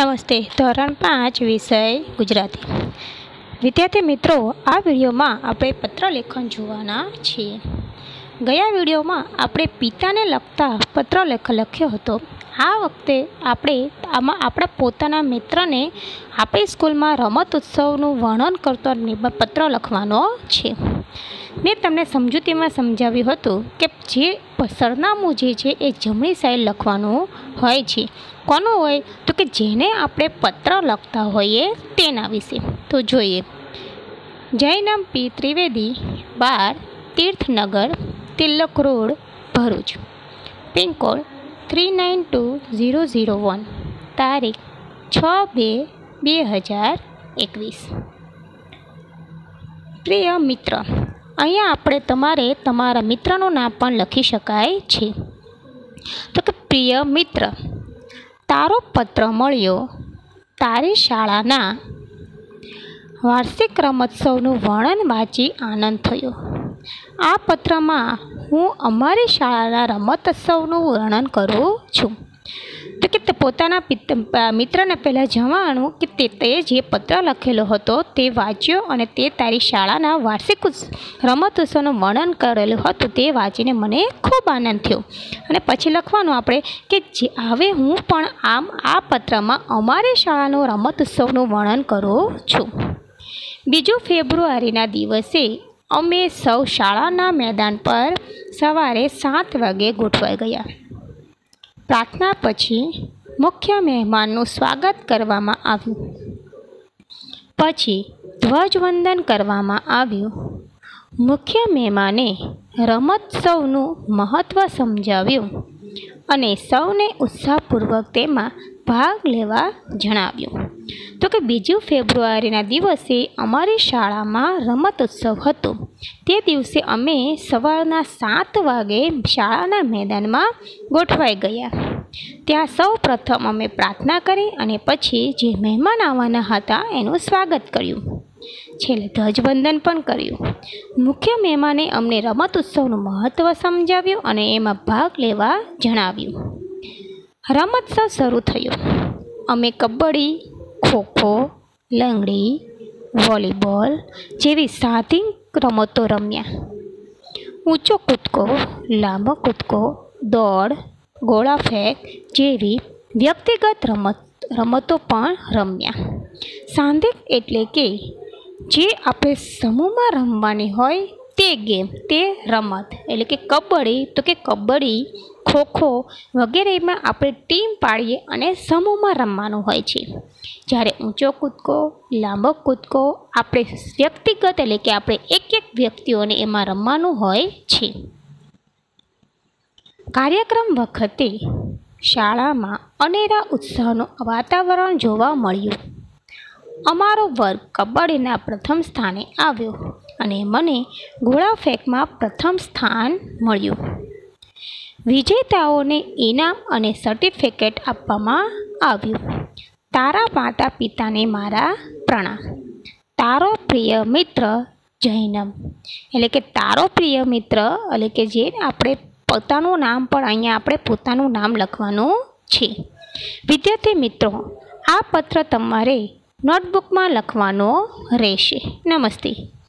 નમસ્તે. ધોરણ પાંચ વિષય ગુજરાતી. વિદ્યાર્થી મિત્રો, આ વિડીયોમાં આપણે પત્રલેખન જોવાના છીએ. ગયા વિડીયોમાં આપણે પિતાને લગતા પત્રલેખ લખ્યો હતો. આ વખતે આપણે આમાં આપણા પોતાના મિત્રને આપણી સ્કૂલમાં રમત ઉત્સવનું વર્ણન કરતો પત્ર લખવાનો છે. મેં તમને સમજૂતીમાં સમજાવ્યું હતું કે જે સરનામું જે છે એ જમણી સાઈડ લખવાનું હોય છે. કોનું હોય? તો કે જેને આપણે પત્ર લખતા હોઈએ તેના વિશે. તો જોઈએ. જયનામ પી ત્રિવેદી, બાર, Tirthnagar, Tilak road, Bharuch. Pincode three nine two zero zero one. તારીખ છ બે બે હજાર એકવીસ. પ્રિય મિત્ર, અહીંયા આપણે તમારે તમારા મિત્રનું નામ પણ લખી શકાય છે. તો કે પ્રિય મિત્ર, તારો પત્ર મળ્યો તારી શાળાના. વાર્ષિક રમોત્સવનું વર્ણન વાંચી આનંદ થયો. આ પત્રમાં હું અમારી શાળાના રમતોત્સવનું વર્ણન કરું છું. તો કે તે પોતાના મિત્રને પહેલાં જણાવવાનું કે તે તે જે પત્ર લખેલો હતો તે વાંચ્યો અને તે તારી શાળાના વાર્ષિક રમત ઉત્સવનું વર્ણન કરેલું હતું તે વાંચીને મને ખૂબ આનંદ થયો. અને પછી લખવાનું આપણે કે જે, હવે હું પણ આમ આ પત્રમાં અમારી શાળાનું રમત ઉત્સવનું વર્ણન કરું છું. બીજું ફેબ્રુઆરીના દિવસે અમે સૌ શાળાના મેદાન પર સવારે સાત વાગે ગોઠવાઈ ગયા. પ્રાર્થના પછી મુખ્ય મહેમાનનું સ્વાગત કરવામાં આવ્યું. પછી ધ્વજવંદન કરવામાં આવ્યું. મુખ્ય મહેમાને રમોત્સવનું મહત્ત્વ સમજાવ્યું અને સૌને ઉત્સાહપૂર્વક તેમાં ભાગ લેવા જણાવ્યું. તો કે બીજું ફેબ્રુઆરીના દિવસે અમારી શાળામાં રમત ઉત્સવ હતો. તે દિવસે અમે સવારના સાત વાગે શાળાના મેદાનમાં ગોઠવાઈ ગયા. ત્યાં સૌ પ્રથમ અમે પ્રાર્થના કરી અને પછી જે મહેમાન આવવાના હતા એનું સ્વાગત કર્યું. છેલ્લે ધ્વજવંદન પણ કર્યું. મુખ્ય મહેમાને અમને રમત ઉત્સવનું મહત્ત્વ સમજાવ્યું અને એમાં ભાગ લેવા જણાવ્યું. રમોત્સવ શરૂ થયો. અમે કબડ્ડી, ખોખો, લંગડી, વોલીબોલ જેવી સાદી રમતો રમ્યા. ઊંચો કૂદકો, લાંબો કૂદકો, દોડ ગોળા ફેંક જેવી વ્યક્તિગત રમત, રમતો પણ રમ્યા. સાંધિક એટલે કે જે આપણે સમૂહમાં રમવાની હોય તે ગેમ, તે રમત, એટલે કે કબડ્ડી, તો કે કબડ્ડી, ખોખો વગેરેમાં આપણે ટીમ પાડીએ અને સમૂહમાં રમવાનું હોય છે. જ્યારે ઊંચો કૂદકો, લાંબો કૂદકો, આપણે વ્યક્તિગત એટલે કે આપણે એક એક વ્યક્તિઓને એમાં રમવાનું હોય છે. કાર્યક્રમ વખતે શાળામાં અનેરા ઉત્સાહનું વાતાવરણ જોવા મળ્યું. અમારો વર્ગ કબડ્ડીના પ્રથમ સ્થાને આવ્યો અને મને ગોળા ફેંકમાં પ્રથમ સ્થાન મળ્યું. વિજેતાઓને ઇનામ અને સર્ટિફિકેટ આપવામાં આવ્યું. તારા માતા પિતાને મારા પ્રણામ. તારો પ્રિય મિત્ર જૈનમ. એટલે કે તારો પ્રિય મિત્ર, એટલે કે જે આપણે પોતાનું નામ પણ અહીંયા આપણે પોતાનું નામ લખવાનું છે. વિદ્યાર્થી મિત્રો, આ પત્ર તમારે નોટબુકમાં લખવાનો રહેશે. નમસ્તે.